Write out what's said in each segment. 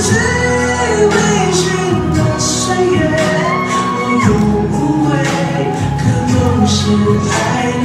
只为寻的岁月，我永无畏，可永世爱你。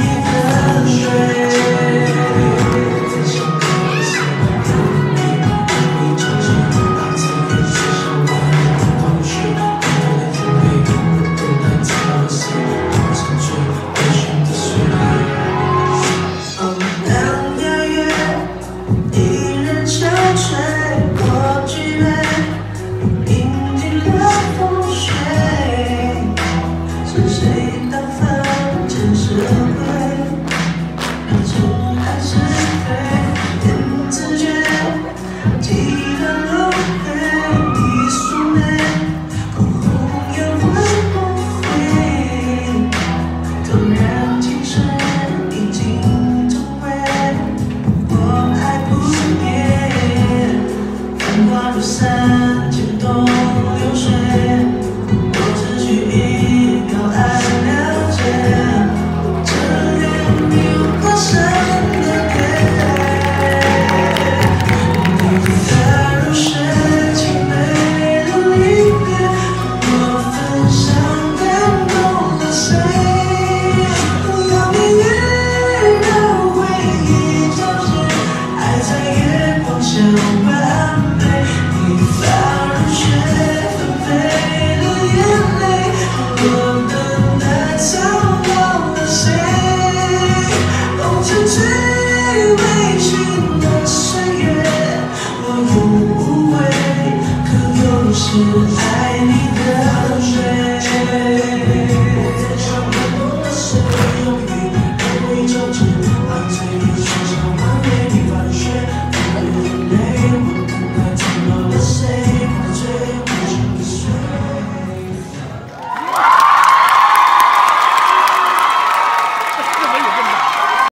the same. in